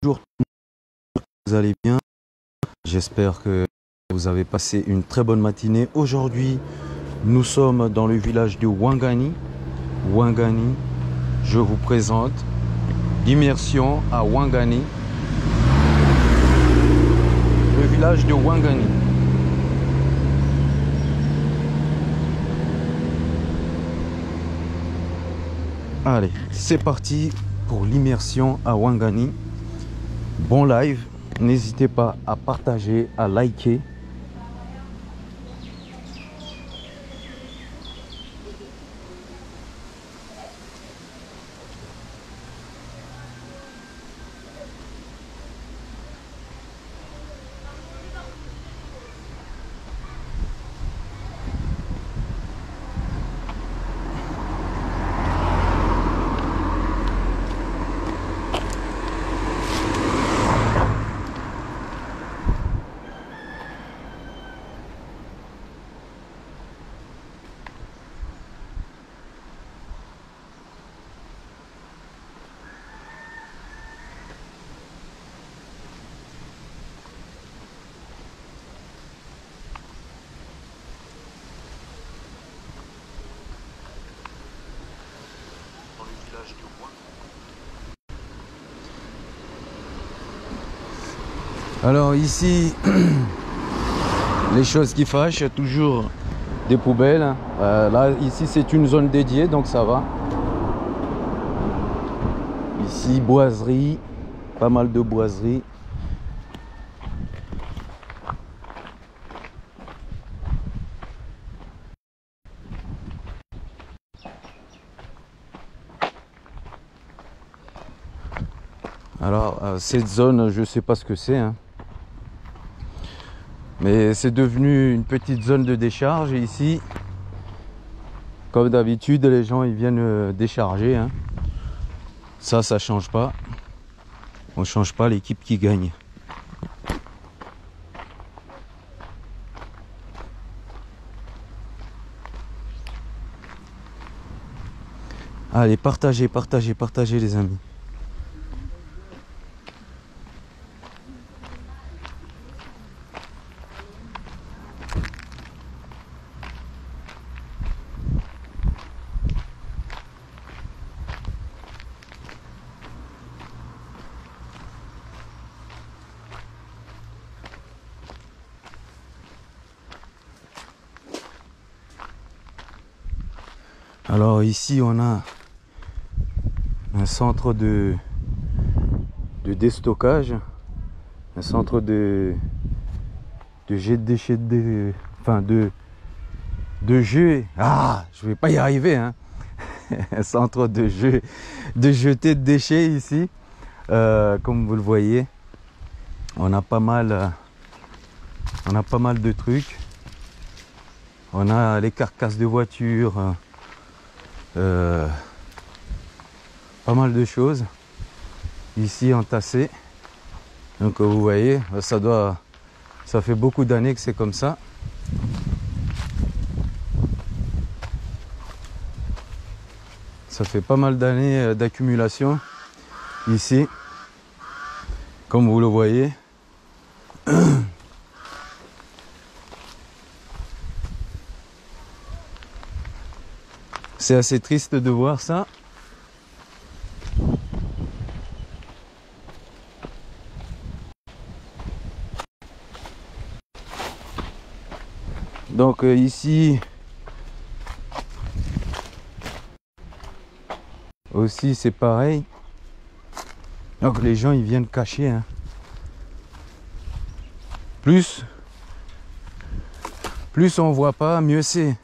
Bonjour, vous allez bien? J'espère que vous avez passé une très bonne matinée. Aujourd'hui, nous sommes dans le village de Wangani. Wangani, je vous présente l'immersion à Wangani. Le village de Wangani. Allez, c'est parti pour l'immersion à Wangani. Bon live, n'hésitez pas à partager, à liker. dans le village de Rouen. Alors ici, les choses qui fâchent, toujours des poubelles. Euh, là, ici, c'est une zone dédiée, donc ça va. Ici, boiserie, pas mal de boiserie. Alors, euh, cette zone, je sais pas ce que c'est. hein. C'est devenu une petite zone de décharge. Ici, comme d'habitude, les gens ils viennent euh, décharger. hein. Ça, ça change pas. On change pas l'équipe qui gagne. Allez, partagez, partagez, partagez les amis. Alors ici on a un centre de, de déstockage, un centre de, de jet de déchets, de, enfin de, de jeu. Ah, je vais pas y arriver. Hein. un centre de jeu, de jeter de déchets ici. Euh, comme vous le voyez, on a pas mal, on a pas mal de trucs. On a les carcasses de voitures. Euh, pas mal de choses ici entassées. Donc euh, vous voyez, ça doit, ça fait beaucoup d'années que c'est comme ça. Ça fait pas mal d'années euh, d'accumulation ici, comme vous le voyez. C'est assez triste de voir ça. Donc euh, ici aussi c'est pareil. Donc les gens ils viennent cacher. hein. Plus plus on voit pas, mieux c'est.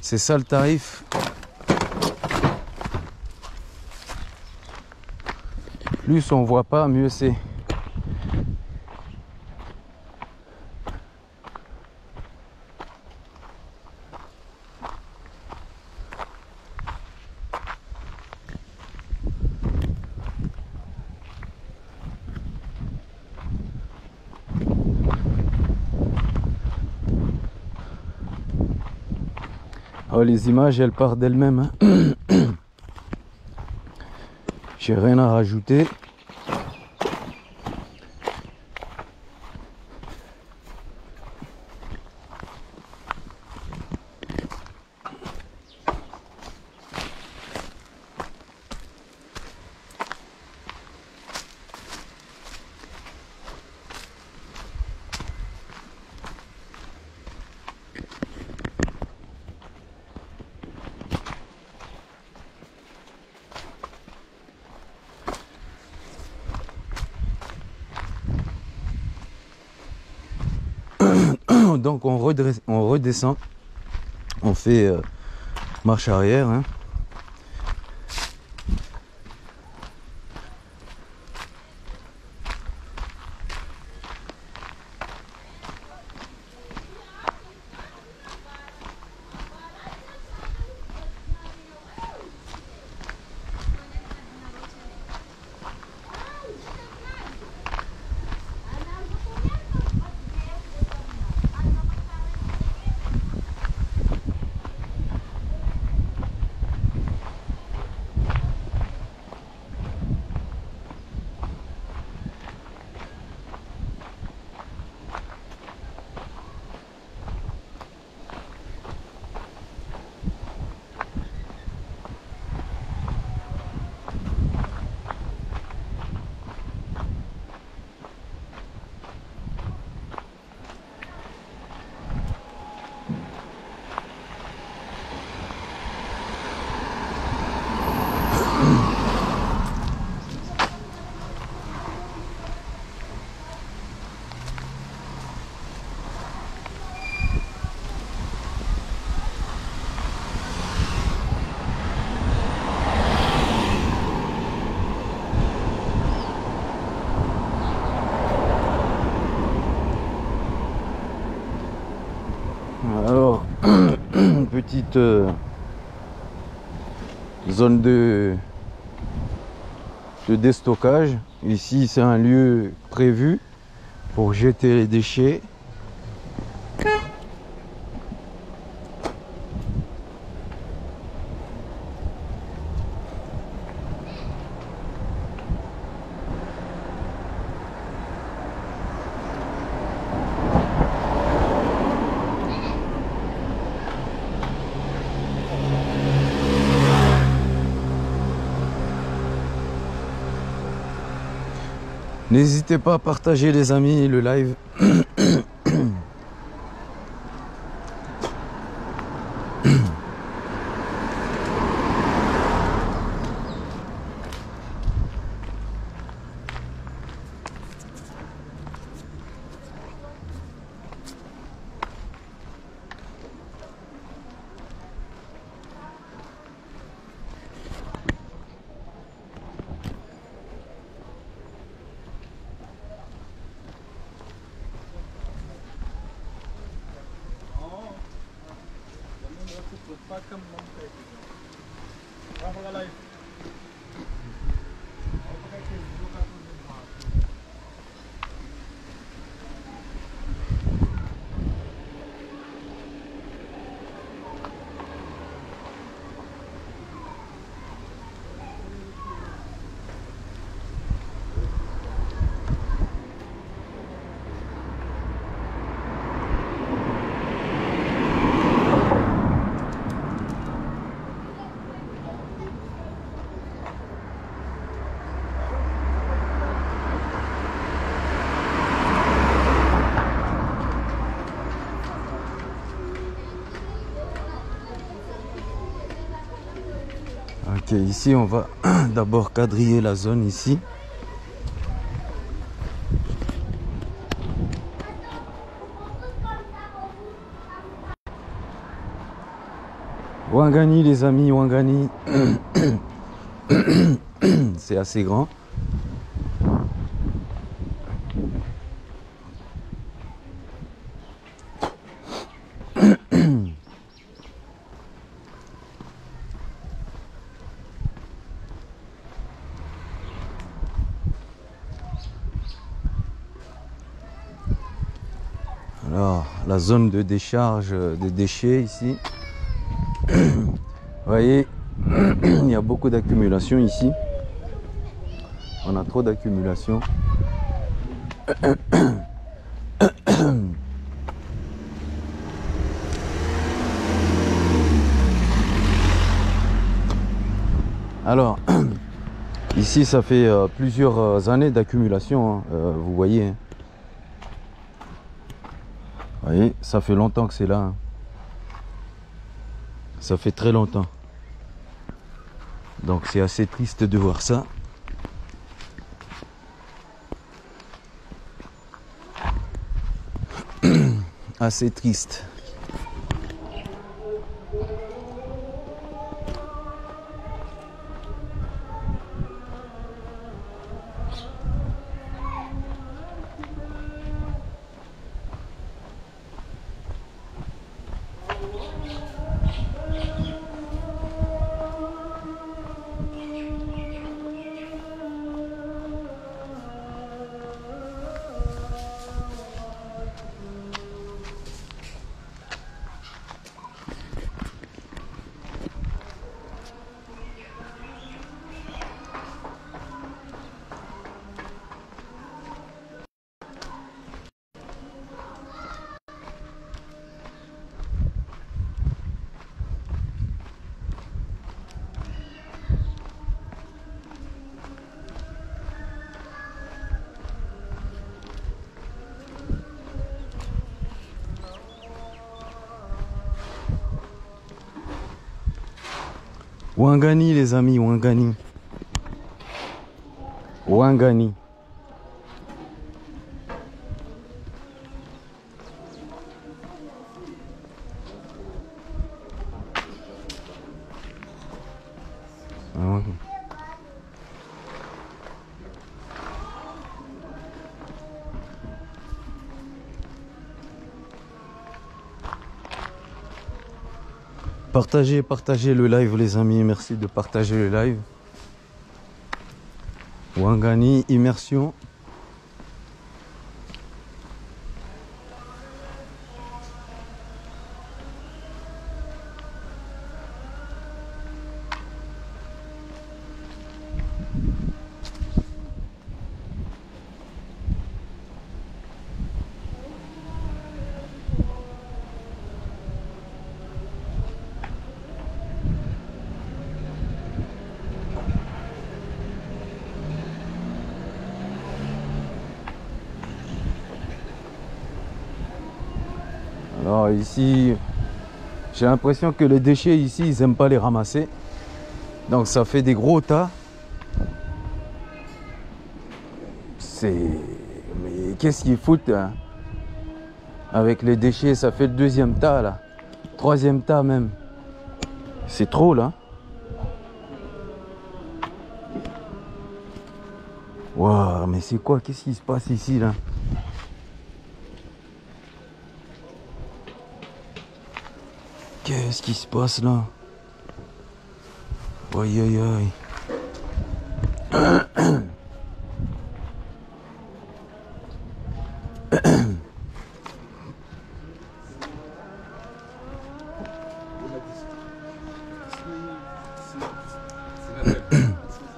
C'est ça le tarif. Plus on voit pas, mieux c'est. Oh, les images, elles partent d'elles-mêmes. hein. J'ai rien à rajouter. Donc on, redescend. On fait euh, marche arrière. hein. Alors, petite euh, zone de, de déstockage. Ici, c'est un lieu prévu pour jeter les déchets. N'hésitez pas à partager les amis le live. welcome Ici on va d'abord quadriller la zone ici. Wangani les amis, Wangani. C'est assez grand. Alors, zone de décharge des déchets ici. Vous voyez, il y a beaucoup d'accumulation ici. On a trop d'accumulation. Alors, ici, ça fait euh, plusieurs euh, années d'accumulation, hein, euh, vous voyez. Voyez, ça fait longtemps que c'est là. hein. Ça fait très longtemps. Donc c'est assez triste de voir ça. assez triste. Wangani les amis, Wangani. Wangani. Partagez, partagez le live les amis, merci de partager le live. Wangani, immersion. Ici, j'ai l'impression que les déchets ici, ils aiment pas les ramasser. Donc ça fait des gros tas. C'est... Mais qu'est-ce qu'ils foutent hein? Avec les déchets, ça fait le deuxième tas là. Troisième tas même. C'est trop là. Waouh, mais c'est quoi? Qu'est-ce qui se passe ici là? Qu'est-ce qui se passe là? Aïe aïe aïe.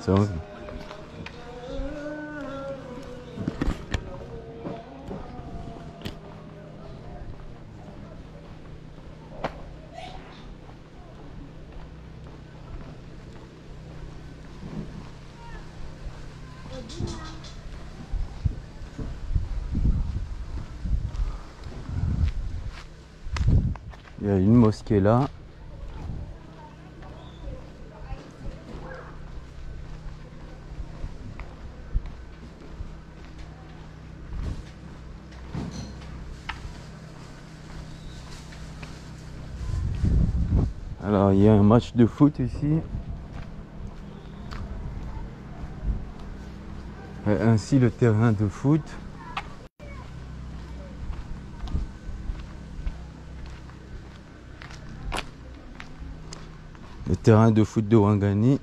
Ça va Il y mosquée là. Alors il y a un match de foot ici. Et ainsi le terrain de foot. Le terrain de foot de Wangani.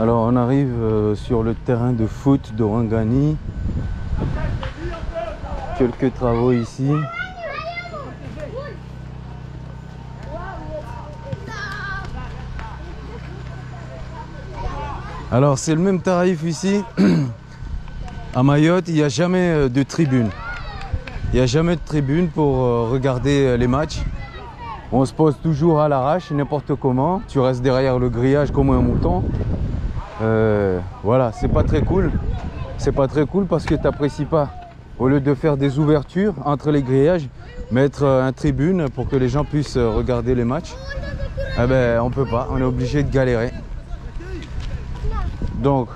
Alors on arrive euh, sur le terrain de foot de Wangani. Quelques travaux ici. Alors c'est le même tarif ici. À Mayotte, il n'y a jamais euh, de tribune. Il n'y a jamais de tribune pour euh, regarder les matchs. On se pose toujours à l'arrache, n'importe comment. Tu restes derrière le grillage comme un mouton. Euh, voilà, c'est pas très cool. C'est pas très cool parce que tu n'apprécies pas. Au lieu de faire des ouvertures entre les grillages, mettre euh, un tribune pour que les gens puissent euh, regarder les matchs. Eh ben, on peut pas. On est obligé de galérer. Donc,